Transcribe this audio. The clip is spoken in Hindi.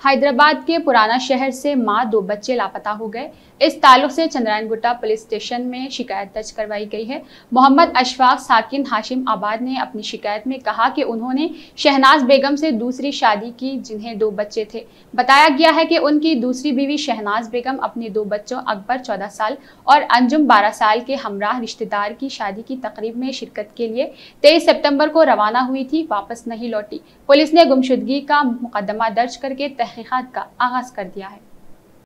हैदराबाद के पुराना शहर से माँ, दो बच्चे लापता हो गए। इस ताल्लुक से चंद्रायन गुट्टा पुलिस स्टेशन में शिकायत दर्ज करवाई गई है। मोहम्मद अशफाक साकिन हाशिम आबाद ने अपनी शिकायत में कहा कि उन्होंने शहनाज बेगम से दूसरी शादी की, जिन्हें दो बच्चे थे। बताया गया है कि उनकी दूसरी बीवी शहनाज बेगम अपने दो बच्चों, अकबर चौदह साल और अंजुम बारह साल के हमराह रिश्तेदार की शादी की तकरीब में शिरकत के लिए तेईस सितंबर को रवाना हुई थी, वापस नहीं लौटी। पुलिस ने गुमशुदगी का मुकदमा दर्ज करके तहकीकत का आगाज़ कर दिया है।